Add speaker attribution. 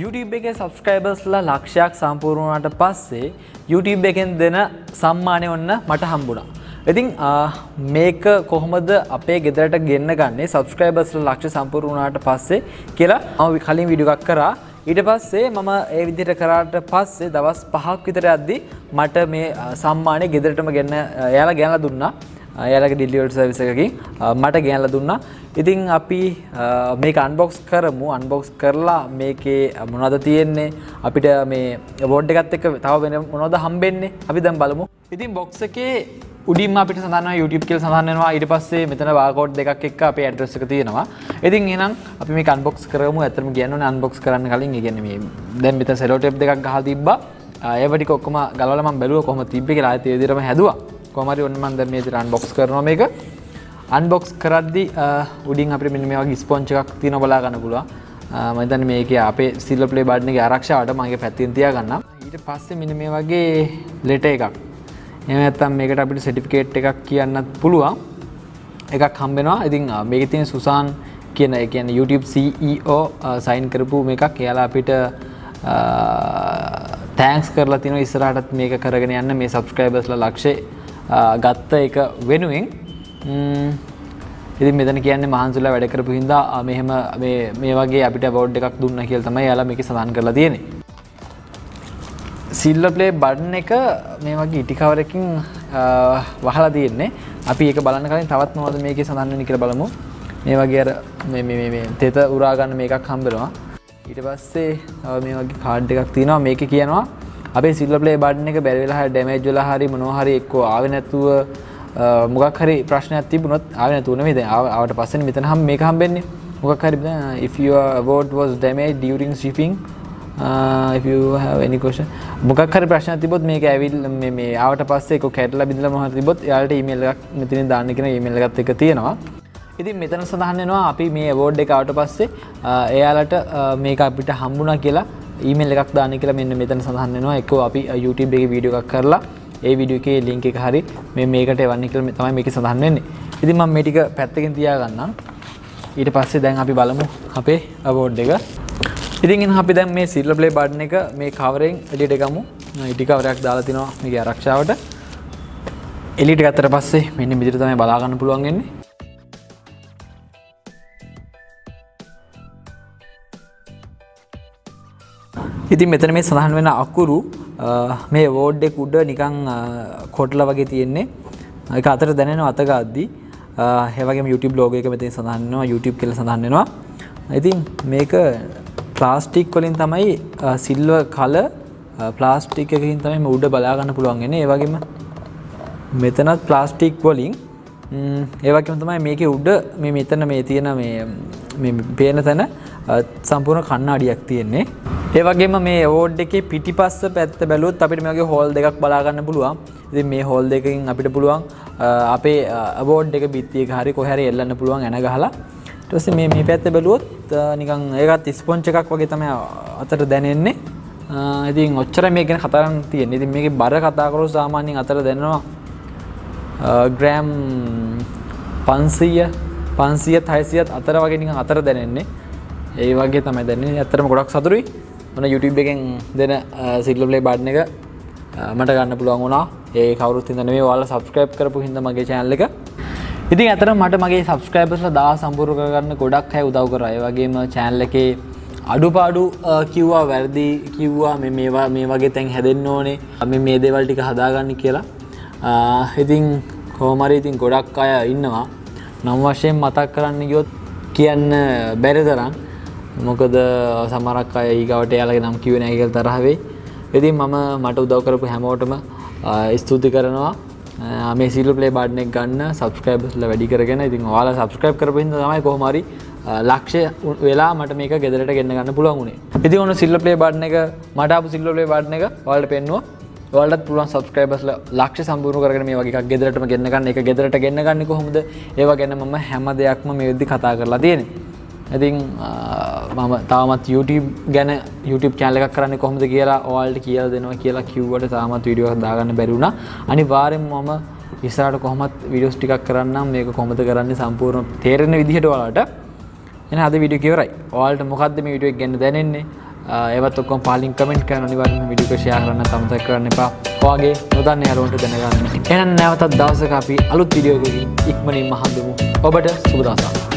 Speaker 1: YouTube එකේ සබස්ක්‍රයිබර්ස්ලා ලක්ෂයක් සම්පූර්ණට පස්සේ YouTube එකෙන් දෙන සම්මානය ඔන්න මට හම්බුණා. ඉතින් මේක කොහොමද අපේ ගෙදරට ගෙන්න්න ගන්නේ? සබස්ක්‍රයිබර්ස්ල ලක්ෂ සම්පූර්ණාට පස්සේ කියලා අම කලින් විඩිගක් කරා. ඊට පස්සේ මම ඒ විදිට කරාට පස්සේ දවස් පහක් විතර අද්දි මට මේ සම්මානය ගෙදරටම ගන්න යාලා ගැනල දුන්නා. යාලක ඩිලිවට් සවිස එකකින් මට ගැනල දුන්නා. ඉතින් අපි මේක අන්බොක්ස් කරමු. අන්බොක්ස් කරලා මේකේ මොනද තියෙන්නේ? අපිට මේ බෝඩ් එකත් එක තව වෙන මොනොද හම්බෙන්නේ? අපි දැම් බලමු. ඉතින් බොක්ස එකේ උඩින් අපිට සඳන්න YouTube කියල සඳහන්නවා ඊට පස්සේ මෙතන වාකෝඩ් දෙකක් එක් අපේ ඇඩ්‍රස් එක තියෙනවා. ඉතින් එනම් අපි මේ අන්බොක්ස් කරමු. ඇතරම කියන්න අන්බොක්ස් කරන්න කලින්. ඉගෙන මේ දැන් මෙත සෙලෝටප් දෙකක් ගහ තිබ්බ. ඒවැටි කොක්කම ගලම බැලුව කොම තිබ්බ කියලා. ඇති දිරම හැදවා. කොමරි ඔන්නමන් දැ මේ අන්බොක්ස් කරන මේක. අන්බොක්ස් කරද්දි උඩින් අපි මෙ මේ වගේ ස්පොංචක් තින බලා ගන්න පුළුව මතන මේක අපේ සිල්ල පලේ බාඩ්නගේ ආරක්ෂාවට මගේ පැත්තින් තියා ගන්න ඊට පස්සේ මෙන මේ වගේ ලෙට එකක්. එම ඇත්තම් මේකට අපිට සටිෆිකේට් එකක් කියන්නත් පුළුවන්. එකක් හම්බෙනවා. ඉතින් මේක තියන සුසාන් කියන එකන YouTube CEO සයින් කරපු එකක් එයාලා අපිට තෑන්ක්ස් කරලා තින ඉස්රටත් මේක කරගෙන යන්න. මේ සබස්ක්‍රයිබස්ල ලක්ෂය ගත්ත එක වෙනුවෙන් ඉති මෙතන කියන්න මහන්සුල වැඩකරපු හින්දා මෙහෙම මේ වගේ අපිට බෞඩ් එකක් දුන්න කියල් තමයි යාලා මේක සඳන් කරලා තියෙන්නේ. සිල්ල ප්ලේ බඩ්න එක මේ වගේ ඉටිකවරකින් වහලා තියෙන්නේ. අපි ඒක බලන්න කලින් තවත් නොවද මේක සඳන්න නිකර බලමු. මේ වගේ තෙත උරාගන්න මේකක් හම්බෙනවා. ඊට පස්සේ මේ වගේ කාඩ් එකක් තියෙනවා. මේක කියනවා අපේ සිල්ල ප්ලේ බඩ්න එක බැරිවෙලා ඩැමේජ්ල හරි මොනහරි එක්කෝ ආව නැතුව මොගක් හරි ප්‍රශ්නයක් තිබුණොත් ආව නැතුවන මේ ආවට පස්සෙන් මෙතන හම් මේක හම්බෙන්නේ. මොකක් හරි if your award was damaged during shipping එනිකෝෂ මොකක් හරි ප්‍රශ්න තිබොත් මේක ඇවිල් මේ ආවට පස්සේ කැටල බිඳල මහ තිබොත් යාට ඉමල්ලක් මෙතින දාන්නකෙන ඉමල්ලගත් එක තියෙනවා. ඉතින් මෙතන සඳහන්නවා අපි මේ වෝඩ් එක අවට පස්සේ එයාලට මේක අපිට හම්බුණ කියලා ඊමල් එකක් දාන කියලා මෙන්න මෙතන සඳහන්නවා එක අපි YouTube එක වීඩියෝ එකක් කරලා ඒ විඩියෝකේ ලිංක එක හරි මේ මේකට වන්න කල තමයි මේක සඳහන්වෙන්නේ ඉතින් මම මේටික පැත්තකින් තියාගන්න ඊට පස්සේ දැන් අපි බලමු අපේ අවෝඩ් එක. ඉතින් අපි දැන් මේ සිල්ල ප්ලේ බඩ්න එක මේ කවරෙන් එලිට එකමු. ඉටිකවරයක් දාලා තිනවා මේ ආරක්ෂාවට. එලිට ගත්තර පස්සේ මෙන්න මිදිරි තමයි බලාගන්න පුළුවන්ගෙන්නේ ඉතින් මෙතන මේ සඳහන් වෙන අකුරු මේ වෝඩ්ඩෙක් උඩ නිකං කොටල වගේ තියෙන්නේ. එක අතර දැනෙන අතගාද්දී හෙවගේ YouTube ලෝග එක මෙතින් සඳහන්නවා YouTube කෙල සඳහන්නවා ඉතින් මේක ප්ලාස්ටික් වලින් තමයි සිල්ව කල ප්ලාස්ටික් එකින් තමයි උඩ බලාගන්න පුළුවන්ගෙන ඒවගේම මෙතනත් ප්ලාස්ටික් වලින් ඒවකම තමයි මේක උඩ මේ මෙතන මේ තියෙන මේ පේන තැන සම්පූර්ණ කන්නාඩියක් තියෙන්නේ. ඒවගේම මේ ඕෝඩ් එක පිටි පස්ස පැත්ත බැලුත් අපිට මේගේ හෝල් දෙකක් බලාගන්න පුළුවන්. ඉති මේ හෝල් දෙකින් අපිට පුළුවන් අපේ අවෝඩ් එක බිත්තිය හරි කොහැර එල්ලන්න පුළුවන් ඇන ගහලා. ටස මේ මේ පැත්ත බැලුවොත් නිකං ඒකත් ස්පොංච එකක් වගේ තම අතට දැනෙන්නේ. ඉතින් ඔච්චර මේකෙන කතරන් තියෙන ඉතින් මේක බර කතාකරු සාමාන්‍යින් අතර දෙන්නවා ග්‍රෑම් පන්සීය පන්සිය හයිසියත් අතර වගේ අතර දැනෙන්නේ. ඒ වගේ තමයි දැන්නේ ඇතරම ගොඩක් සතුරුයි මන YouTube එකෙන් දෙන සිල්ලපලේ බාඩ්න එක මට ගන්න පුළුවන් වුණා. ඒ කවරුත් ඉදන මේ වාල සබස්ක්‍රයිප් කරපු හිද මගේ චෑල්ල එක. ඉතින් ඇතර මට මගේ සබස්ක්‍රයිබස්ල දා සම්පුර කරන්න ගොඩක් හැයි උදව් කරයි වගේම චෑන්ල එකේ අඩුපාඩු කිව්වා වැරදි කිව්වා මේවා මේ වගේ තැන් හැදෙන්න්න ඕනේ. අම මේ දේවල් ටික හදාගන්න කියලා. ඉතින් කෝමරි ඉතින් ගොඩක් අය ඉන්නවා. නම් වශයෙන් මතක් කරන්න ගියොත් කියන්න බැරිතරම් මොකද සමරක් අය ඒගවට යාලගේ නම් කිවෙන ඇගල් තරහවෙයි ඉතින් මම මට උදව් කරපු හැමෝටම ස්තුති කරනවා. මේ සිල් පලේ බාඩ්නෙක් ගන්න සබස්ක්‍රයිබ්ල වැඩි කරගෙන. ඉතින් වාල සබස්ක්‍රයිබ් කරපහිද තමයි කොහමරි ලක්ෂය වෙලා මට මේක ගෙදරට ගන්න ගන්න පුළුවන්ුණේ ඉති ඔන්න සිල්ල පලේ බාඩ්න එක මටපු සිල්ල පලේ බාඩ්න එක වලට පෙන්වා වලට පුළුවන් සබස්ක්‍රයිබස්ල ලක්ෂ සම්පූර් කරන මේ වගේ ගෙදරට ගන්නගන්න එක ගෙදරට ගන්න ගන්න කොහොමද? ඒවා ගැන ම හැම දෙයක්ම මේ වෙද්දි කතා කරලා තියෙන ඉතින් මම තාමත් YouTube ගැන YouTube චැනල එකක් කරන්න කොහොමද කියලා ඔයාලට කියලා දෙනවා කියලා කිව්වට තාමත් වීඩියෝ එකක් දාගන්න බැරි වුණා. අනිවාර්යෙන්ම මම ඉස්සරහට කොහොමත් වීඩියෝස් ටිකක් කරන්නම් මේක කොහොමද කරන්නේ සම්පූර්ණ තේරෙන විදිහට ඔයාලට. එහෙනම් අද වීඩියෝ එක ඉවරයි. ඔයාලට මොකද්ද මේ වීඩියෝ එක ගැන දැනෙන්නේ? ඒවත් ඔක්කොම පාලින් කමෙන්ට් කරන අනිවාර්යෙන්ම වීඩියෝ එක ෂෙයා කරන්න අමතක කරන්න එපා. ඔයාගේ නොදන්න යාළුවන්ට දැනගන්න. එහෙනම් නැවතත් දවසක අපි අලුත් වීඩියෝ එකකින් ඉක්මනින්ම හම්බෙමු. ඔබට සුබ දවසක්.